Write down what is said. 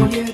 Audio